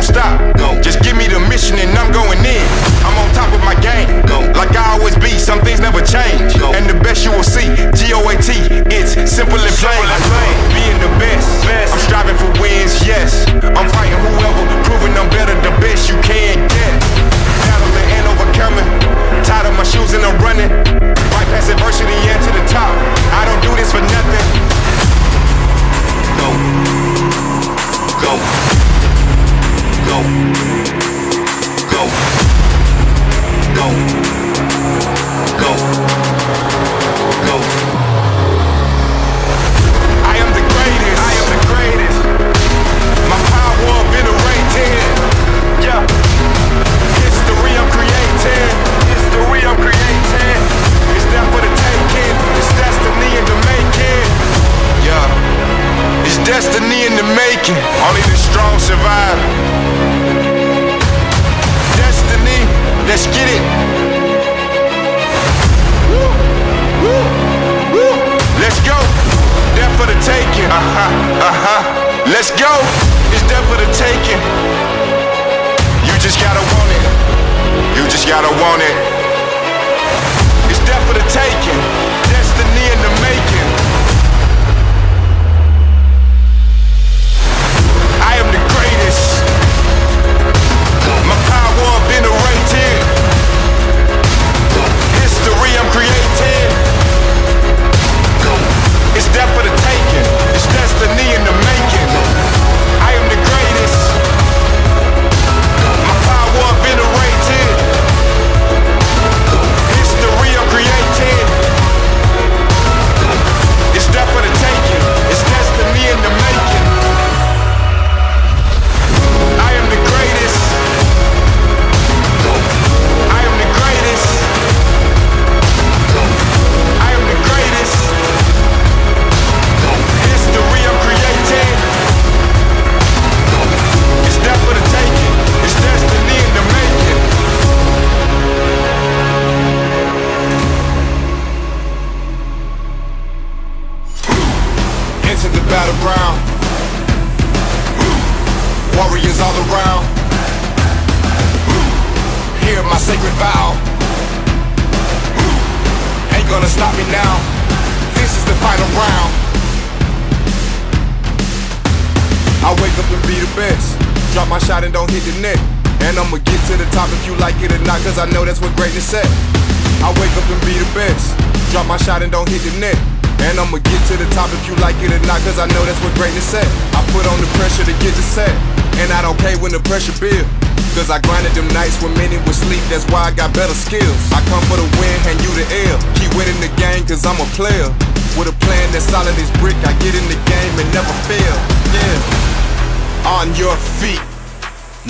don't stop. No. Just give me the mission and I'm going in. I'm on top of my game. No. Like I always be, some things never change. No. And the best you will see making. Only the strong survive. Destiny. Let's get it. Woo. Woo. Woo. Let's go. There for the taking. Uh huh. Uh huh. Let's go. It's there for the taking. You just gotta want it. You just gotta want it. It's there for the taking. Into the battleground. Warriors all around. Hear my sacred vow. Ain't gonna stop me now. This is the final round. I wake up and be the best. Drop my shot and don't hit the net. And I'ma get to the top if you like it or not, cause I know that's what greatness at. I wake up and be the best. Drop my shot and don't hit the net. And I'ma get to the top if you like it or not, cause I know that's what greatness at. I put on the pressure to get the set. And I don't care when the pressure build. Cause I grinded them nights when many would sleep, that's why I got better skills. I come for the win, hand you the L. Keep winning the game, cause I'm a player. With a plan that's solid as brick, I get in the game and never fail. Yeah. On your feet,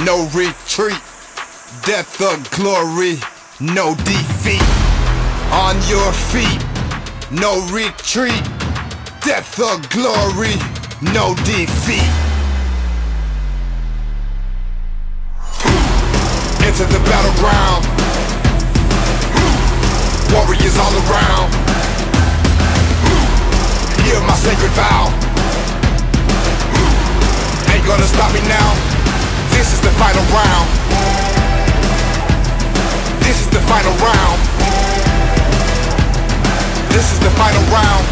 no retreat. Death or glory, no defeat. On your feet, no retreat. Death or glory, no defeat. Into the battleground. Warriors all around. Hear my sacred vow. Ain't gonna stop me now. This is the final round. This is the final round. This is the final round.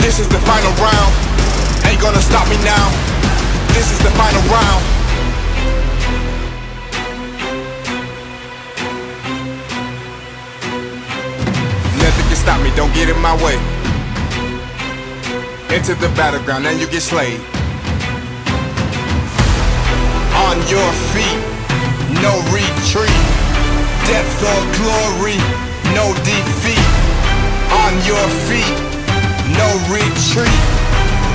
This is the final round. Ain't gonna stop me now. This is the final round. Nothing can stop me, don't get in my way. Into the battleground, and you get slayed. On your feet, defeat, no retreat.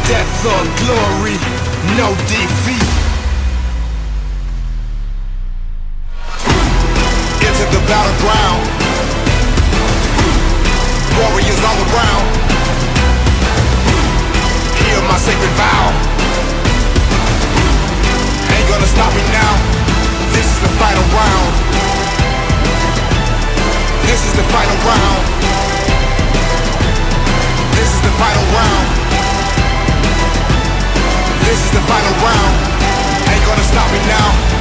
Death or glory, no defeat. Into the battleground. Warriors all around. Hear my sacred vow. Ain't gonna stop me now. This is the final round. This is the final round final round. This is the final round. Ain't gonna stop me now.